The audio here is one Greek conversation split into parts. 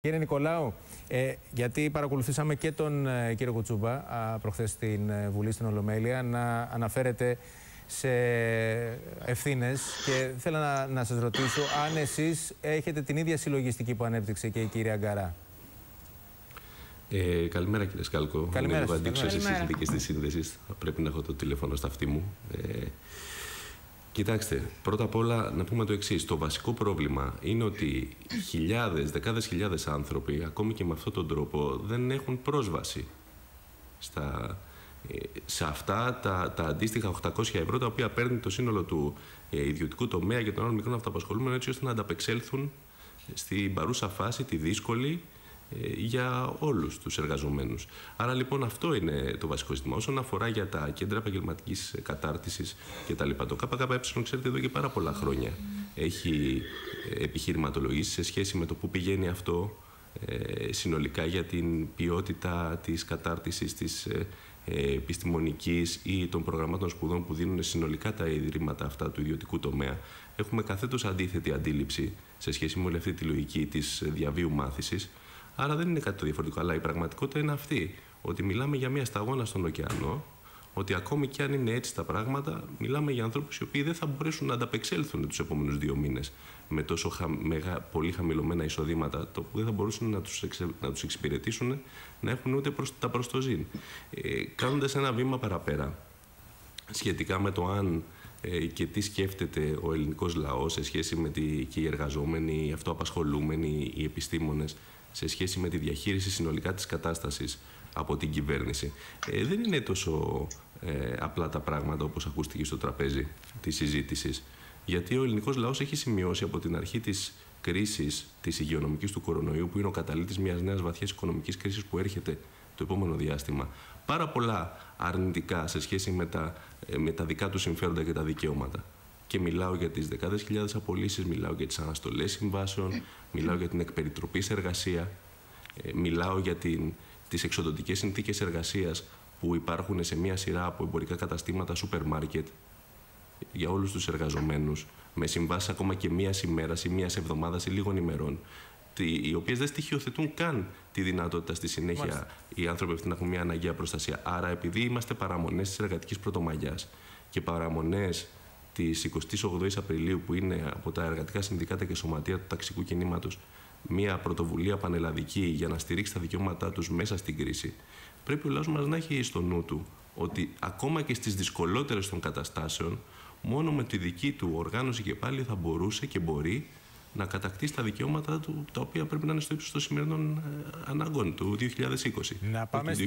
Κύριε Νικολάου, ε, γιατί παρακολουθήσαμε και τον ε, κύριο Κουτσούμπα προχθές στην ε, Βουλή στην Ολομέλεια να αναφέρεται σε ευθύνες και θέλω να, να σας ρωτήσω αν εσείς έχετε την ίδια συλλογιστική που ανέπτυξε και η κυρία Γκαρά. Ε, καλημέρα κύριε Σκάλκο. Καλημέρα. Είμαι λίγο αντίξωες στις συνθήκες της σύνδεσης. Πρέπει να έχω το τηλέφωνο στα αυτή μου. Ε, Κοιτάξτε, πρώτα απ' όλα να πούμε το εξής. Το βασικό πρόβλημα είναι ότι χιλιάδες, δεκάδες χιλιάδες άνθρωποι, ακόμη και με αυτόν τον τρόπο, δεν έχουν πρόσβαση στα, ε, σε αυτά τα, τα αντίστοιχα 800 ευρώ τα οποία παίρνει το σύνολο του ε, ιδιωτικού τομέα για τον άλλον μικρό αυτοαπασχολούμενο έτσι ώστε να ανταπεξέλθουν στην παρούσα φάση, τη δύσκολη, ε, για όλους τους εργαζομένους. Άρα λοιπόν αυτό είναι το βασικό ζήτημα. Όσον αφορά για τα κέντρα επαγγελματικής κατάρτισης και τα λοιπά, το ΚΚΕ ξέρετε εδώ και πάρα πολλά χρόνια έχει ε, επιχειρηματολογήσει σε σχέση με το που πηγαίνει αυτό ε, συνολικά για την ποιότητα της κατάρτισης της ε, επιστημονικής ή των προγραμμάτων σπουδών που δίνουν συνολικά τα ιδρύματα αυτά του ιδιωτικού τομέα. Έχουμε καθέτως αντίθετη αντίληψη σε σχέση με όλη αυτή τη λογική της διαβίου μάθησης. Άρα δεν είναι κάτι το διαφορετικό. Αλλά η πραγματικότητα είναι αυτή. Ότι μιλάμε για μια σταγόνα στον ωκεανό, ότι ακόμη και αν είναι έτσι τα πράγματα, μιλάμε για ανθρώπους οι οποίοι δεν θα μπορέσουν να ανταπεξέλθουν τους επόμενους δύο μήνες με τόσο χα... πολύ χαμηλωμένα εισοδήματα, το που δεν θα μπορούσαν να τους εξε... τους εξυπηρετήσουν να έχουν ούτε προς... τα προστοζήν. Ε, Κάνοντας ένα βήμα παραπέρα, σχετικά με το αν ε, και τι σκέφτεται ο ελληνικός λαός σε σχέση με τη, και οι εργαζόμενοι, οι αυτοαπασχολούμενοι, οι επιστήμονες σε σχέση με τη διαχείριση συνολικά της κατάστασης από την κυβέρνηση. Ε, δεν είναι τόσο ε, απλά τα πράγματα όπως ακούστηκε στο τραπέζι της συζήτησης. Γιατί ο ελληνικός λαός έχει σημειώσει από την αρχή της κρίσης της υγειονομικής του κορονοϊού που είναι ο καταλήτης μιας νέας βαθιάς οικονομικής κρίσης που έρχεται το επόμενο διάστημα πάρα πολλά αρνητικά σε σχέση με τα, ε, με τα δικά του συμφέροντα και τα δικαιώματα. Και μιλάω για τις δεκάδες χιλιάδες απολύσεις, μιλάω για τις αναστολές συμβάσεων, μιλάω για την εκπεριτροπή σε εργασία, ε, μιλάω για την, τις εξοδοτικές συνθήκες εργασίας που υπάρχουν σε μια σειρά από εμπορικά καταστήματα, σούπερ μάρκετ, για όλους τους εργαζομένους, με συμβάσεις ακόμα και μία ημέρας ή μίας εβδομάδας ή λίγων ημερών, οι οποίες δεν στοιχειοθετούν καν τη δυνατότητα στη συνέχεια Μάλιστα. οι άνθρωποι αυτοί να έχουν μια αναγκαία προστασία. Άρα, επειδή είμαστε παραμονές της εργατικής πρωτομαγιάς και παραμονές της 28η Απριλίου, που είναι από τα εργατικά συνδικάτα και σωματεία του ταξικού κινήματος, μια πρωτοβουλία πανελλαδική για να στηρίξει τα δικαιώματά τους μέσα στην κρίση, πρέπει ο λαός μας να έχει στο νου του ότι ακόμα και στις δυσκολότερες των καταστάσεων, μόνο με τη δική του οργάνωση και πάλι θα μπορούσε και μπορεί να κατακτήσει τα δικαιώματα του, τα οποία πρέπει να είναι στο ύψος των σημερινών ε, αναγκών του 2020. Να πάμε του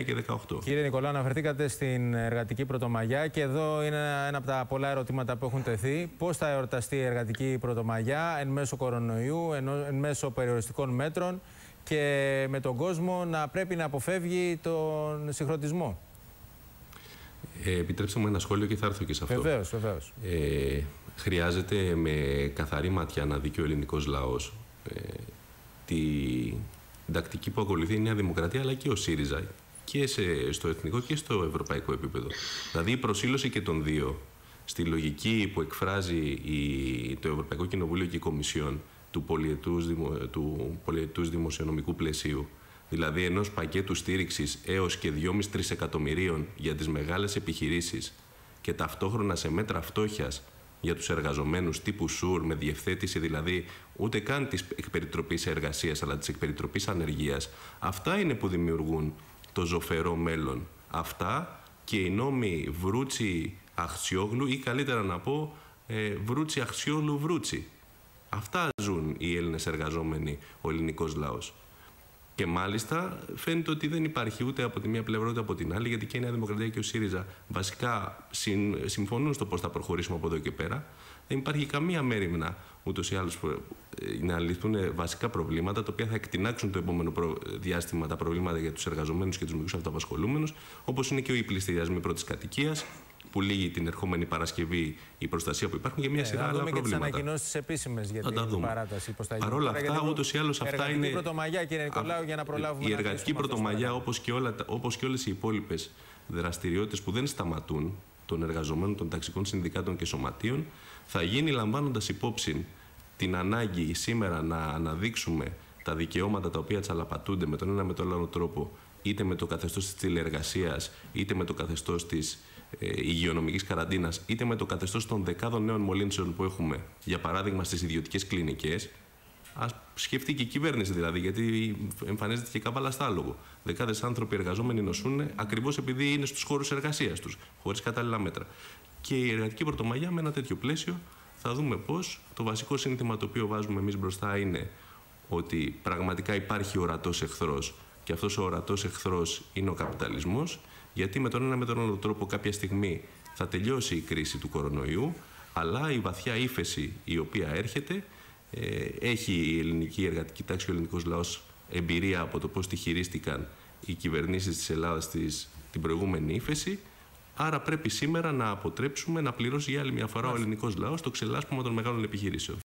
2019 και 2018. Κύριε Νικολά, αναφερθήκατε στην εργατική πρωτομαγιά και εδώ είναι ένα από τα πολλά ερωτήματα που έχουν τεθεί. Πώς θα εορταστεί η εργατική πρωτομαγιά εν μέσω κορονοϊού, εν μέσω περιοριστικών μέτρων και με τον κόσμο να πρέπει να αποφεύγει τον συγχρονισμό; Ε, επιτρέψτε μου ένα σχόλιο και θα έρθω και σε αυτό. Βεβαίως, βεβαίως. Ε, χρειάζεται με καθαρή ματιά να δει και ο ελληνικός λαός ε, τη τακτική που ακολουθεί η Νέα Δημοκρατία αλλά και ο ΣΥΡΙΖΑ και σε, στο εθνικό και στο ευρωπαϊκό επίπεδο. Δηλαδή η προσήλωση και των δύο στη λογική που εκφράζει η, το Ευρωπαϊκό Κοινοβούλιο και η Κομισιόν του πολιετούς, του πολιετούς δημοσιονομικού πλαισίου δηλαδή ενός πακέτου στήριξης έως και 2,5 τρισεκατομμυρίων για τις μεγάλες επιχειρήσεις και ταυτόχρονα σε μέτρα φτώχειας για τους εργαζομένους τύπου ΣΟΥΡ με διευθέτηση δηλαδή ούτε καν της εκπεριτροπής εργασίας αλλά της εκπεριτροπής ανεργίας. Αυτά είναι που δημιουργούν το ζωφερό μέλλον. Αυτά και οι νόμοι Βρούτσι Αχτσιόγλου ή καλύτερα να πω ε, Βρούτσι Αχτσιόγλου Βρούτσι. Αυτά ζουν οι Έλληνες εργαζόμενοι, ο ελληνικός λαός. Και μάλιστα φαίνεται ότι δεν υπάρχει ούτε από τη μία πλευρά ούτε από την άλλη, γιατί και η Νέα Δημοκρατία και ο ΣΥΡΙΖΑ βασικά συμφωνούν στο πώς θα προχωρήσουμε από εδώ και πέρα. Δεν υπάρχει καμία μέρημνα ούτως ή άλλως ε, να λυθούν βασικά προβλήματα, τα οποία θα εκτινάξουν το επόμενο διάστημα τα προβλήματα για τους εργαζομένους και τους μικρούς αυτοαπασχολούμενους, όπως είναι και οι πληστηριασμοί πρώτης κατοικίας, που λύγει την ερχόμενη Παρασκευή η προστασία που υπάρχουν και μια ε, σειρά άλλα προβλήματα. Θα δούμε και τι ανακοινώσει επίσημες για την παράταση. Πώς θα Παρ' όλα αυτά, ούτως ή άλλως αυτά είναι. Η πρωτομαγιά, κύριε Νικολάου, για να προλάβουμε. Η εργατική πρωτομαγιά, όπως και, όπως και όλες οι υπόλοιπες δραστηριότητες που δεν σταματούν των εργαζομένων των ταξικών συνδικάτων και σωματείων, θα γίνει λαμβάνοντας υπόψη την ανάγκη σήμερα να αναδείξουμε τα δικαιώματα τα οποία τσαλαπατούνται με τον ένα με τον άλλο τρόπο, είτε με το καθεστώς της τηλεεργασίας, είτε με το καθεστώς της ε, υγειονομικής καραντίνας, είτε με το καθεστώς των δεκάδων νέων μολύνσεων που έχουμε, για παράδειγμα στις ιδιωτικές κλινικές, Α σκεφτεί και η κυβέρνηση δηλαδή, γιατί εμφανίζεται και καβάλα στάλογο. Δεκάδες άνθρωποι εργαζόμενοι νοσούν ακριβώς επειδή είναι στους χώρους εργασίας τους, χωρίς κατάλληλα μέτρα. Και η εργατική πρωτομαγιά με ένα τέτοιο πλαίσιο θα δούμε πώς το βασικό σύνθημα το οποίο βάζουμε εμείς μπροστά είναι ότι πραγματικά υπάρχει ορατός εχθρός και αυτός ο ορατός εχθρός είναι ο καπιταλισμός, γιατί με τον ένα με τον άλλο τρόπο κάποια στιγμή θα τελειώσει η κρίση του κορονοϊού, αλλά η βαθιά ύφεση η οποία έρχεται ε, έχει η ελληνική εργατική τάξη και ο ελληνικός λαός εμπειρία από το πώς τη χειρίστηκαν οι κυβερνήσεις της Ελλάδας την προηγούμενη ύφεση. Άρα πρέπει σήμερα να αποτρέψουμε να πληρώσει για άλλη μια φορά ο ελληνικός λαός το ξελάσπωμα των μεγάλων επιχειρήσεων.